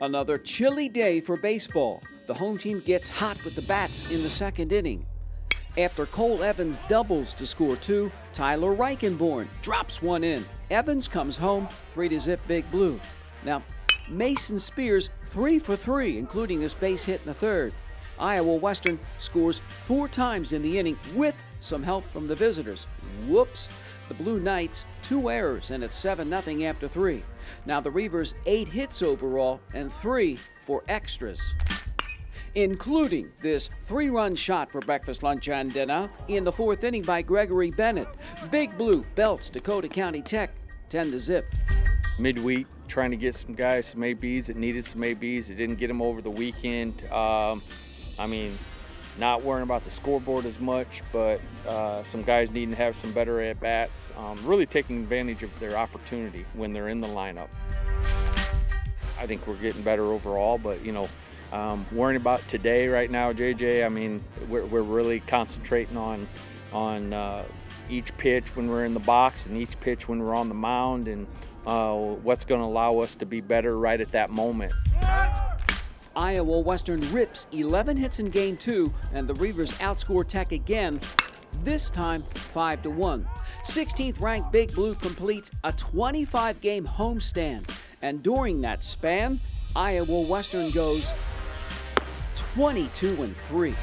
Another chilly day for baseball. The home team gets hot with the bats in the second inning. After Cole Evans doubles to score two, Tyler Reichenborn drops one in. Evans comes home, three to zip Big Blue. Now, Mason Spears three for three, including his base hit in the third. Iowa Western scores four times in the inning with some help from the visitors. Whoops. The Blue Knights, two errors, and it's 7 0 after three. Now the Reivers, eight hits overall and three for extras including this three run shot for breakfast, lunch, and dinner in the fourth inning by Gregory Bennett. Big Blue belts Dakota County Tech 10 to zip. Midweek, trying to get some guys some ABs that needed some ABs. It didn't get them over the weekend. Um, I mean, not worrying about the scoreboard as much, but uh, some guys needing to have some better at bats. Um, really taking advantage of their opportunity when they're in the lineup. I think we're getting better overall, but you know, um, worrying about today right now, JJ. I mean, we're, we're really concentrating on on uh, each pitch when we're in the box and each pitch when we're on the mound, and uh, what's going to allow us to be better right at that moment. Iowa Western rips 11 hits in game two, and the Reivers outscore Tech again. This time, 5 to 1. 16th ranked Big Blue completes a 25 game homestand. And during that span, Iowa Western goes 22 and 3.